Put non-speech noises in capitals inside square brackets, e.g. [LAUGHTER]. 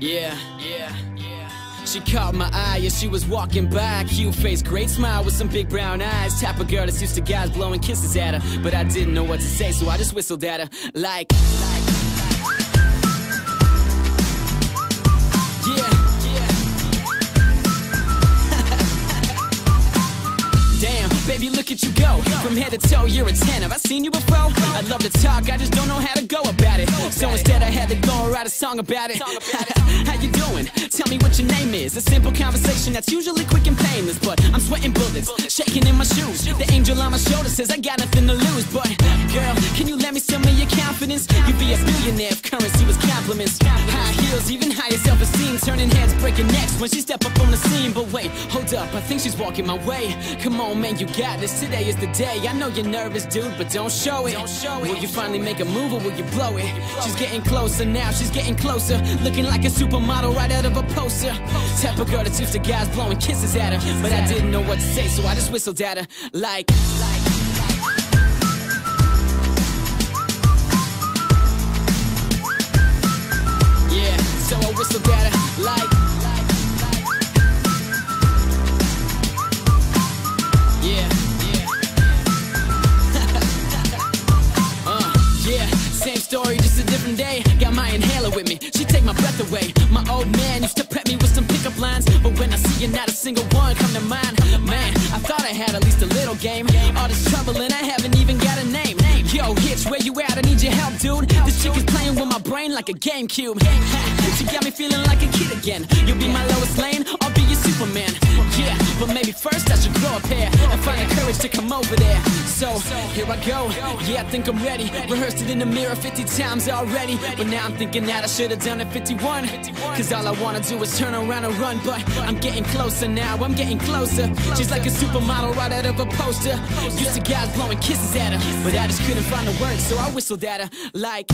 Yeah, yeah, yeah. She caught my eye as she was walking by. Cute face, great smile with some big brown eyes. Type of girl that's used to guys blowing kisses at her. But I didn't know what to say, so I just whistled at her. Like, look at you go. From head to toe, you're a 10. Have I seen you before? I'd love to talk, I just don't know how to go about it. So instead, I had to go and write a song about it. [LAUGHS] how you doing? Tell me what your name is. A simple conversation that's usually quick and painless, but I'm sweating bullets, shaking in my shoes. The angel on my shoulder says I got nothing to lose, but girl, can you let me some of your confidence? You'd be a billionaire if currency was compliments. Heels, even higher self-esteem, turning heads, breaking necks when she step up on the scene. But wait, hold up, I think she's walking my way. Come on, man, you got this. Today is the day. I know you're nervous, dude, but don't show it. Will you finally make a move or will you blow it? She's getting closer now, she's getting closer. Looking like a supermodel right out of a poster. Type of girl that's used to guys blowing kisses at her. But I didn't know what to say, so I just whistled at her. Like, old man used to prep me with some pickup lines, but when I see you, not a single one come to mind. Man, I thought I had at least a little game. All this trouble and I haven't even got a name. Yo, Hitch, where you at? I need your help, dude. This chick is playing with my brain like a GameCube. She got me feeling like a kid again. You'll be my Lois Lane, I'll be your Superman. Yeah, but maybe first up here and find the courage to come over there. So here I go. Yeah, I think I'm ready. Rehearsed it in the mirror 50 times already. But now I'm thinking that I should have done it 51. Cause all I wanna do is turn around and run. But I'm getting closer now, I'm getting closer. She's like a supermodel right out of a poster. Used to guys blowing kisses at her. But I just couldn't find the words, so I whistled at her like.